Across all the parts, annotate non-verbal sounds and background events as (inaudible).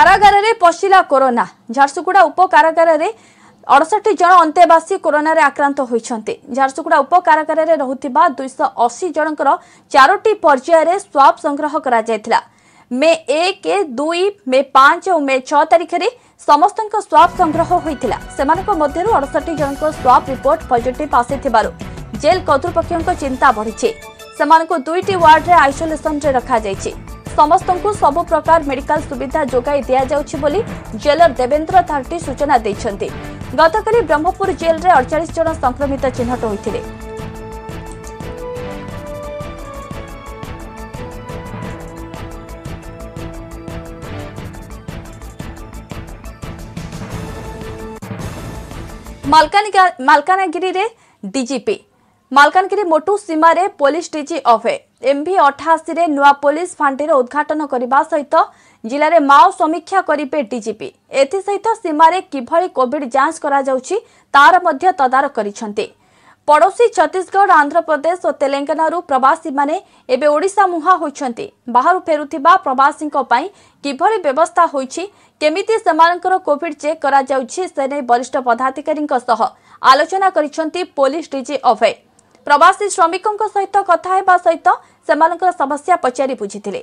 କାରାଗାରରେ ପଶିଲା କରୋନା ଝାରସୁଗୁଡ଼ା ଉପକାରାଗାରରେ ଅଡ଼ଷଠି ଜଣ ଅନ୍ତେବାସୀ କରୋନାରେ ଆକ୍ରାନ୍ତ ହୋଇଛନ୍ତି ଝାରସୁଗୁଡ଼ା ଉପକାରାଗାରରେ ରହୁଥିବା ଦୁଇଶହ ଅଶୀ ଜଣଙ୍କର ଚାରୋଟି ପର୍ଯ୍ୟାୟରେ ସ୍ୱାବ୍ ସଂଗ୍ରହ କରାଯାଇଥିଲା ମେ ଏକ ଦୁଇ ମେ ପାଞ୍ଚ ଓ ମେ ଛଅ ତାରିଖରେ ସମସ୍ତଙ୍କ ସ୍ୱାବ୍ ସଂଗ୍ରହ ହୋଇଥିଲା ସେମାନଙ୍କ ମଧ୍ୟରୁ ଅଡ଼ଷଠି ଜଣଙ୍କ ସ୍ୱାବ୍ ରିପୋର୍ଟ ପଜିଟିଭ୍ ଆସିଥିବାରୁ ଜେଲ୍ କର୍ତ୍ତୃପକ୍ଷଙ୍କ ଚିନ୍ତା ବଢ଼ିଛି ସେମାନଙ୍କୁ ଦୁଇଟି ୱାର୍ଡରେ ଆଇସୋଲେସନରେ ରଖାଯାଇଛି ସମସ୍ତଙ୍କୁ ସବୁ ପ୍ରକାର ମେଡିକାଲ ସୁବିଧା ଯୋଗାଇ ଦିଆଯାଉଛି ବୋଲି ଜେଲର ଦେବେନ୍ଦ୍ର ଥାର୍ଟି ସୂଚନା ଦେଇଛନ୍ତି ଗତକାଲି ବ୍ରହ୍ମପୁର ଜେଲ୍ରେ ଅଡ଼ଚାଳିଶ ଜଣ ସଂକ୍ରମିତ ଚିହ୍ନଟ ହୋଇଥିଲେ ମାଲକାନଗିରିରେ ଡିଜିପି ମାଲକାନଗିରି ମୋଟୁ ସୀମାରେ ପୋଲିସ ଡିଜି ଅଭୟ ଏମ୍ଭି ଅଠାଅଶୀରେ ନୂଆ ପୋଲିସ ଫାଣ୍ଡିର ଉଦ୍ଘାଟନ କରିବା ସହିତ ଜିଲ୍ଲାରେ ମାଓ ସମୀକ୍ଷା କରିବେ ଡିଜିପି ଏଥିସହିତ ସୀମାରେ କିଭଳି କୋଭିଡ ଯାଞ୍ଚ କରାଯାଉଛି ତାହାର ମଧ୍ୟ ତଦାରଖ କରିଛନ୍ତି ପଡ଼ୋଶୀ ଛତିଶଗଡ଼ ଆନ୍ଧ୍ରପ୍ରଦେଶ ଓ ତେଲେଙ୍ଗାନାରୁ ପ୍ରବାସୀମାନେ ଏବେ ଓଡ଼ିଶା ମୁହାଁ ହୋଇଛନ୍ତି ବାହାରୁ ଫେରୁଥିବା ପ୍ରବାସୀଙ୍କ ପାଇଁ କିଭଳି ବ୍ୟବସ୍ଥା ହୋଇଛି କେମିତି ସେମାନଙ୍କର କୋଭିଡ ଚେକ୍ କରାଯାଉଛି ସେ ନେଇ ବରିଷ୍ଠ ପଦାଧିକାରୀଙ୍କ ସହ ଆଲୋଚନା କରିଛନ୍ତି ପୋଲିସ ଡିଜି ଅଭୟ ପ୍ରବାସୀ ଶ୍ରମିକଙ୍କ ସହିତ କଥା ହେବା ସହିତ ସେମାନଙ୍କର ସମସ୍ୟା ପଚାରି ବୁଝିଥିଲେ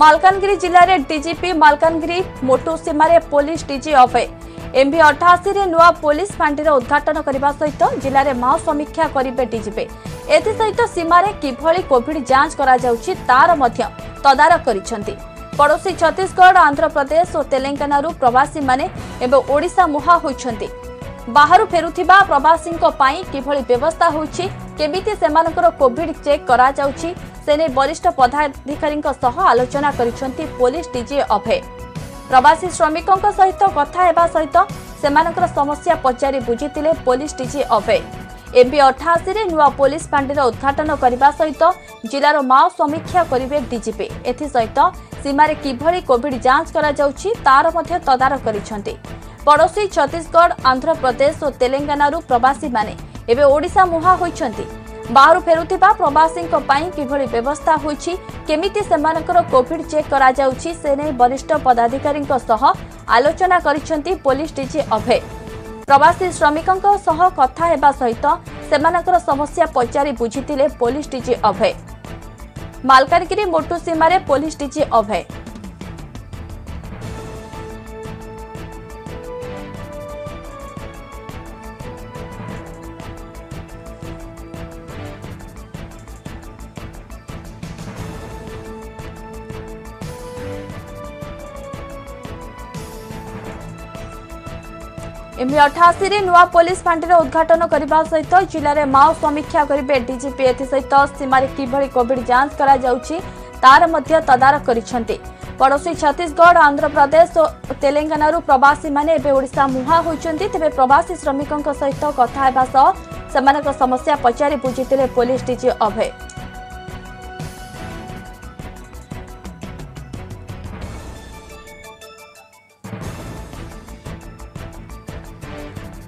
ମାଲକାନଗିରି ଜିଲ୍ଲାରେ ଡିଜିପି ମାଲକାନଗିରି ମୋଟୁ ସୀମାରେ ପୋଲିସ ଡିଜି ଅଭୟ ଏମ୍ଭି ଅଠାଅଶୀରେ ନୂଆ ପୋଲିସ ଫାଣ୍ଡିର ଉଦ୍ଘାଟନ କରିବା ସହିତ ଜିଲ୍ଲାରେ ମାଓ ସମୀକ୍ଷା କରିବେ ଡିଜିପି ଏଥିସହିତ ସୀମାରେ କିଭଳି କୋଭିଡ୍ ଯାଞ୍ଚ କରାଯାଉଛି ତାର ମଧ୍ୟ ତଦାରଖ କରିଛନ୍ତି ପଡ଼ୋଶୀ ଛତିଶଗଡ଼ ଆନ୍ଧ୍ରପ୍ରଦେଶ ଓ ତେଲେଙ୍ଗାନାରୁ ପ୍ରବାସୀମାନେ ଏବେ ଓଡ଼ିଶା ମୁହାଁ ହୋଇଛନ୍ତି ବାହାରୁ ଫେରୁଥିବା ପ୍ରବାସୀଙ୍କ ପାଇଁ କିଭଳି ବ୍ୟବସ୍ଥା ହୋଇଛି କେମିତି ସେମାନଙ୍କର କୋଭିଡ୍ ଚେକ୍ କରାଯାଉଛି ସେ ନେଇ ବରିଷ୍ଠ ପଦାଧିକାରୀଙ୍କ ସହ ଆଲୋଚନା କରିଛନ୍ତି ପୋଲିସ ଡିଜି ଅଭୟ ପ୍ରବାସୀ ଶ୍ରମିକଙ୍କ ସହିତ କଥା ହେବା ସହିତ ସେମାନଙ୍କର ସମସ୍ୟା ପଚାରି ବୁଝିଥିଲେ ପୋଲିସ ଡିଜି ଅଭୟ ଏମ୍ବି ଅଠାଅଶୀରେ ନୂଆ ପୋଲିସ ପାଣ୍ଠିର ଉଦ୍ଘାଟନ କରିବା ସହିତ ଜିଲ୍ଲାର ମାଓ ସମୀକ୍ଷା କରିବେ ଡିଜିପି ଏଥିସହିତ ସୀମାରେ କିଭଳି କୋଭିଡ୍ ଯାଞ୍ଚ କରାଯାଉଛି ତା'ର ମଧ୍ୟ ତଦାରଖ କରିଛନ୍ତି ପଡ଼ୋଶୀ ଛତିଶଗଡ଼ ଆନ୍ଧ୍ରପ୍ରଦେଶ ଓ ତେଲେଙ୍ଗାନାରୁ ପ୍ରବାସୀମାନେ ଏବେ ଓଡ଼ିଶା ମୁହାଁ ହୋଇଛନ୍ତି ବାହାରୁ ଫେରୁଥିବା ପ୍ରବାସୀଙ୍କ ପାଇଁ କିଭଳି ବ୍ୟବସ୍ଥା ହୋଇଛି କେମିତି ସେମାନଙ୍କର କୋଭିଡ୍ ଚେକ୍ କରାଯାଉଛି ସେ ନେଇ ବରିଷ୍ଠ ପଦାଧିକାରୀଙ୍କ ସହ ଆଲୋଚନା କରିଛନ୍ତି ପୋଲିସ ଡିଜି ଅଭୟ ପ୍ରବାସୀ ଶ୍ରମିକଙ୍କ ସହ କଥା ହେବା ସହିତ ସେମାନଙ୍କର ସମସ୍ୟା ପଚାରି ବୁଝିଥିଲେ ପୋଲିସ ଡିଜି ଅଭୟ ମାଲକାନଗିରି ମୋଟୁ ସୀମାରେ ପୋଲିସ ଡିଜି ଅଭୟ ଏମ୍ଇ ଅଠାଅଶୀରେ ନୂଆ ପୋଲିସ ପାଣ୍ଠିର ଉଦ୍ଘାଟନ କରିବା ସହିତ ଜିଲ୍ଲାରେ ମାଓ ସମୀକ୍ଷା କରିବେ ଡିଜିପି ଏଥିସହିତ ସୀମାରେ କିଭଳି କୋଭିଡ ଯାଞ୍ଚ କରାଯାଉଛି ତାର ମଧ୍ୟ ତଦାରଖ କରିଛନ୍ତି ପଡ଼ୋଶୀ ଛତିଶଗଡ଼ ଆନ୍ଧ୍ରପ୍ରଦେଶ ଓ ତେଲେଙ୍ଗାନାରୁ ପ୍ରବାସୀମାନେ ଏବେ ଓଡ଼ିଶା ମୁହାଁ ହୋଇଛନ୍ତି ତେବେ ପ୍ରବାସୀ ଶ୍ରମିକଙ୍କ ସହିତ କଥା ହେବା ସହ ସେମାନଙ୍କ ସମସ୍ୟା ପଚାରି ବୁଝିଥିଲେ ପୋଲିସ ଡିଜି ଅଭୟ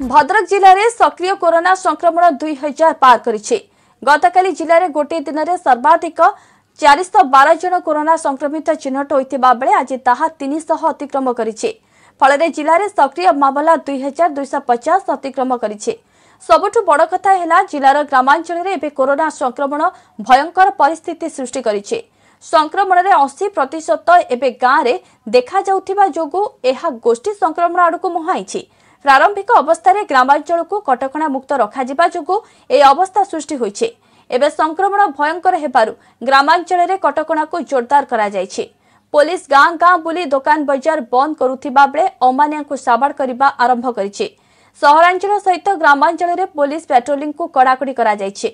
ଭଦ୍ରକ ଜିଲ୍ଲାରେ ସକ୍ରିୟ କରୋନା ସଂକ୍ରମଣ ଦୁଇ ହଜାର ପାର କରିଛି ଗତକାଲି ଜିଲ୍ଲାରେ ଗୋଟିଏ ଦିନରେ ସର୍ବାଧିକ ଚାରିଶହ ବାର ଜଣ କରୋନା ସଂକ୍ରମିତ ଚିହ୍ନଟ ହୋଇଥିବା ବେଳେ ଆଜି ତାହା ତିନିଶହ ଅତିକ୍ରମ କରିଛି ଫଳରେ ଜିଲ୍ଲାରେ ସକ୍ରିୟ ମାମଲା ଦୁଇ ହଜାର ଦୁଇଶହ ପଚାଶ ଅତିକ୍ରମ କରିଛି ସବୁଠୁ ବଡ଼ କଥା ହେଲା ଜିଲ୍ଲାର ଗ୍ରାମାଞ୍ଚଳରେ ଏବେ କରୋନା ସଂକ୍ରମଣ ଭୟଙ୍କର ପରିସ୍ଥିତି ସୃଷ୍ଟି କରିଛି ସଂକ୍ରମଣରେ ଅଶୀ ପ୍ରତିଶତ ଏବେ ଗାଁରେ ଦେଖାଯାଉଥିବା ଯୋଗୁଁ ଏହା ଗୋଷ୍ଠୀ ସଂକ୍ରମଣ ଆଡ଼କୁ ମୁହାଁଇଛି ପ୍ରାରମ୍ଭିକ ଅବସ୍ଥାରେ ଗ୍ରାମାଞ୍ଚଳକୁ କଟକଣା ମୁକ୍ତ ରଖାଯିବା ଯୋଗୁଁ ଏହି ଅବସ୍ଥା ସୃଷ୍ଟି ହୋଇଛି ଏବେ ସଂକ୍ରମଣ ଭୟଙ୍କର ହେବାରୁ ଗ୍ରାମାଞ୍ଚଳରେ କଟକଣାକୁ ଜୋରଦାର କରାଯାଇଛି ପୋଲିସ ଗାଁ ଗାଁ ବୁଲି ଦୋକାନ ବଜାର ବନ୍ଦ କରୁଥିବା ବେଳେ ଅମାନିଆଙ୍କୁ ସାବାଡ କରିବା ଆରମ୍ଭ କରିଛି ସହରାଞ୍ଚଳ ସହିତ ଗ୍ରାମାଞ୍ଚଳରେ ପୋଲିସ ପ୍ୟାଟ୍ରୋଲିଂକୁ କଡ଼ାକଡ଼ି କରାଯାଇଛି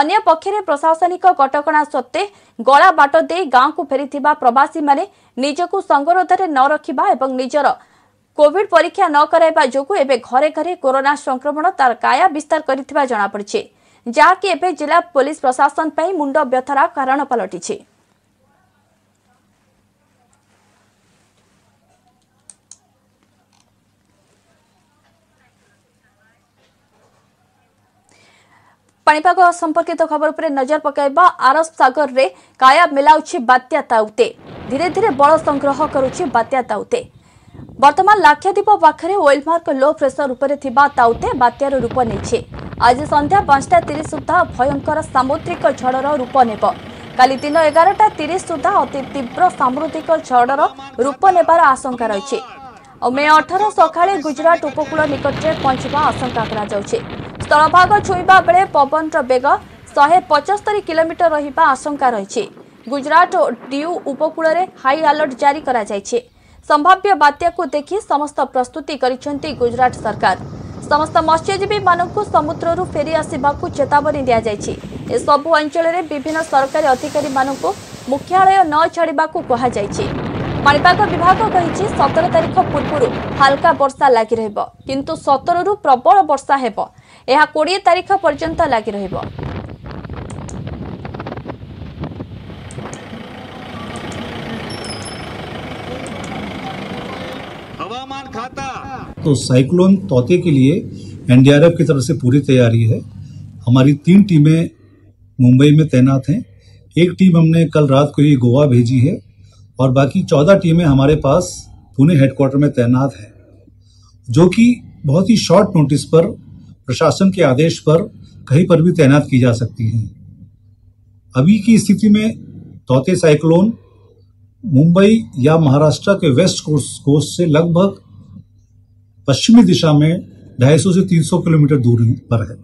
ଅନ୍ୟ ପକ୍ଷରେ ପ୍ରଶାସନିକ କଟକଣା ସତ୍ତ୍ୱେ ଗଳା ବାଟ ଦେଇ ଗାଁକୁ ଫେରିଥିବା ପ୍ରବାସୀମାନେ ନିଜକୁ ସଙ୍ଗରୋଧରେ ନ ରଖିବା ଏବଂ ନିଜର কোভিড পরীক্ষা ন କରାଇବା ଯୋଗୁଁ ଏବେ ଘରେ ଘରେ କରୋନା ସଂକ୍ରମଣ ତାର କାୟା ବିସ୍ତାର କରିଥିବା ଜଣାପଡ଼ିଛି ଯାହାକି ଏବେ ଜିଲ୍ଲା ପୋଲିସ ପ୍ରଶାସନ ପାଇଁ ମୁଣ୍ଡ ବ୍ୟଥାର କାରଣ ପାଲଟିଛି ପାଣିପାଗ ସମ୍ପର୍କିତ ଖବର ଉପରେ ନଜର ପକାଇବା ଆରବ ସାଗରରେ କାୟା ମିଲାଉଛି ବାତ୍ୟା ତାଉତେ ଧୀରେ ଧୀରେ ବଳ ସଂଗ୍ରହ କରୁଛି ବାତ୍ୟା ତାଉତେ ବର୍ତ୍ତମାନ ଲାକ୍ଷାଦ୍ୱୀପ ପାଖରେ ଓଏଲମାର୍କ ଲୋ ପ୍ରେସର ଉପରେ ଥିବା ତାଉତେ ବାତ୍ୟାର ରୂପ ନେଇଛି ଆଜି ସନ୍ଧ୍ୟା ପାଞ୍ଚଟା ତିରିଶ ସୁଦ୍ଧା ଭୟଙ୍କର ସାମୁଦ୍ରିକ ଝଡ଼ର ରୂପ ନେବ କାଲି ଦିନ ଏଗାରଟା ତିରିଶ ସୁଦ୍ଧା ଅତି ତୀବ୍ର ସାମୁଦ୍ରିକ ଝଡ଼ର ରୂପ ନେବାର ଆଶଙ୍କା ରହିଛି ଓ ମେ ଅଠର ସକାଳେ ଗୁଜରାଟ ଉପକୂଳ ନିକଟରେ ପହଞ୍ଚିବା ଆଶଙ୍କା କରାଯାଉଛି ସ୍ଥଳଭାଗ ଛୁଇଁବା ବେଳେ ପବନର ବେଗ ଶହେ ପଚସ୍ତରି କିଲୋମିଟର ରହିବା ଆଶଙ୍କା ରହିଛି ଗୁଜରାଟ ଓ ଡିୟୁ ଉପକୂଳରେ ହାଇ ଆଲର୍ଟ ଜାରି କରାଯାଇଛି ସମ୍ଭାବ୍ୟ ବାତ୍ୟାକୁ ଦେଖି ସମସ୍ତ ପ୍ରସ୍ତୁତି କରିଛନ୍ତି ଗୁଜରାଟ ସରକାର ସମସ୍ତ ମତ୍ସ୍ୟଜୀବୀମାନଙ୍କୁ ସମୁଦ୍ରରୁ ଫେରି ଆସିବାକୁ ଚେତାବନୀ ଦିଆଯାଇଛି ଏସବୁ ଅଞ୍ଚଳରେ ବିଭିନ୍ନ ସରକାରୀ ଅଧିକାରୀମାନଙ୍କୁ ମୁଖ୍ୟାଳୟ ନ ଛାଡ଼ିବାକୁ କୁହାଯାଇଛି ପାଣିପାଗ ବିଭାଗ କହିଛି ସତର ତାରିଖ ପୂର୍ବରୁ ହାଲକା ବର୍ଷା ଲାଗି ରହିବ କିନ୍ତୁ ସତରରୁ ପ୍ରବଳ ବର୍ଷା ହେବ ଏହା କୋଡ଼ିଏ ତାରିଖ ପର୍ଯ୍ୟନ୍ତ ଲାଗି ରହିବ तो साइक्लोन तोते के लिए एनडीआरएफ की तरफ से पूरी तैयारी है हमारी तीन टीमें मुंबई में तैनात हैं एक टीम हमने कल रात को ही गोवा भेजी है और बाकी चौदह टीमें हमारे पास पुणे हेडक्वार्टर में तैनात हैं जो कि बहुत ही शॉर्ट नोटिस पर प्रशासन के आदेश पर कहीं पर भी तैनात की जा सकती हैं अभी की स्थिति में तोते साइक्लोन मुंबई या महाराष्ट्र के वेस्ट कोस्ट कोस्ट से लगभग पश्चिमी दिशा में 250 से 300 किलोमीटर दूरी पर है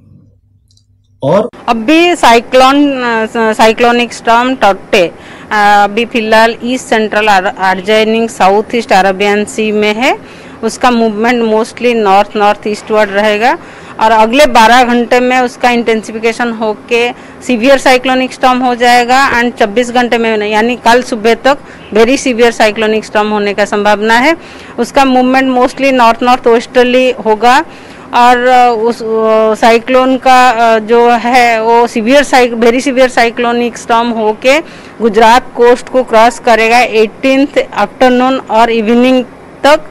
और अब भी साइक्लोन साइक्लोनिक स्टॉम टट्टे अभी फिलहाल east central adjoining south east Arabian sea में है उसका movement mostly north north eastward रहेगा और अगले 12 घंटे में उसका इंटेंसिफिकेशन होके सीवियर साइक्लोनिक स्टॉम हो जाएगा एंड 24 घंटे में यानी कल सुबह तक वेरी सीवियर साइक्लोनिक स्टॉम होने का संभावना है उसका movement mostly north north westerly होगा और उस साइक्लोन का जो है वो सीवियर साइक वेरी सीवियर साइक्लोनिक स्टॉम होके गुजरात कोस्ट को क्रॉस करेगा एटीनथ आफ्टरनून और इवनिंग तक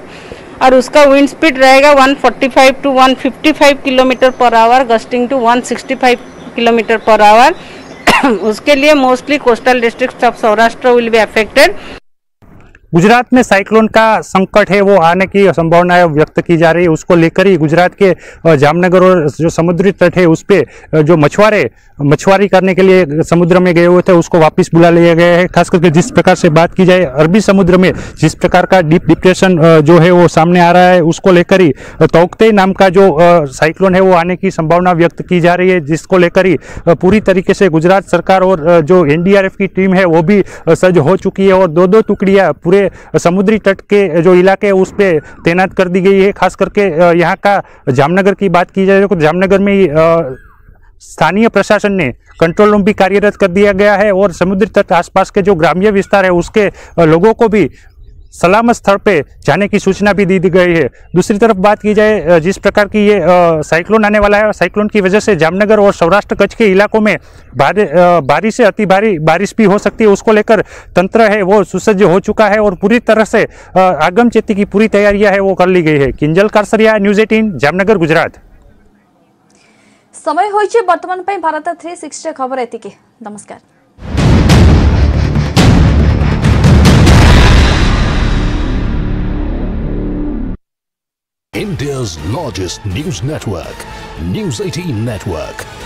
और उसका विंड स्पीड रहेगा 145 to 155 kilometre per hour gusting to 165 kilometre per hour (coughs) उसके लिए mostly coastal district of Saurashtra will be affected Gujarat में साइक्लोन का संकट है वो आने की संभावनाएं व्यक्त की जा रही है उसको लेकर ही गुजरात के जामनगर और जो समुद्री तट है उस पर जो मछुआरे मछुआरी करने के लिए समुद्र में गए हुए थे उसको वापस बुला लिया गया है खास करके जिस प्रकार से बात की जाए अरबी समुद्र में जिस प्रकार का डीप डिप्रेशन जो है वो सामने आ रहा है उसको लेकर ही तोकते नाम का जो साइक्लोन है वो आने की संभावना व्यक्त की जा रही है जिसको लेकर ही पूरी तरीके से गुजरात सरकार और जो एनडीआरएफ की टीम है वो भी सज हो चुकी है और दो दो टुकड़ियाँ पूरे पूरे समुद्री तट के जो इलाके हैं उस पर तैनात कर दी गई है खास करके यहाँ का जामनगर की बात की जाए तो जामनगर में स्थानीय प्रशासन ने कंट्रोल रूम भी कार्यरत कर दिया गया है और समुद्री तट आसपास के जो ग्रामीण विस्तार है उसके लोगों को भी सलामत स्थल पे जाने की सूचना भी दी दी गई है दूसरी तरफ बात की जाए जिस प्रकार की ये साइक्लोन आने वाला है साइक्लोन की वजह से जामनगर और सौराष्ट्र कच्छ के इलाकों में भारी भारी से अति भारी बारिश भी हो सकती है उसको लेकर तंत्र है वो सुसज्ज हो चुका है और पूरी तरह से आगम चेती की पूरी तैयारियाँ है वो कर ली गई है किंजल कारसरिया न्यूज एटीन जामनगर गुजरात समय हो बर्तमान भारत थ्री सिक्सटी खबर ये नमस्कार India's largest news network, News 18 Network.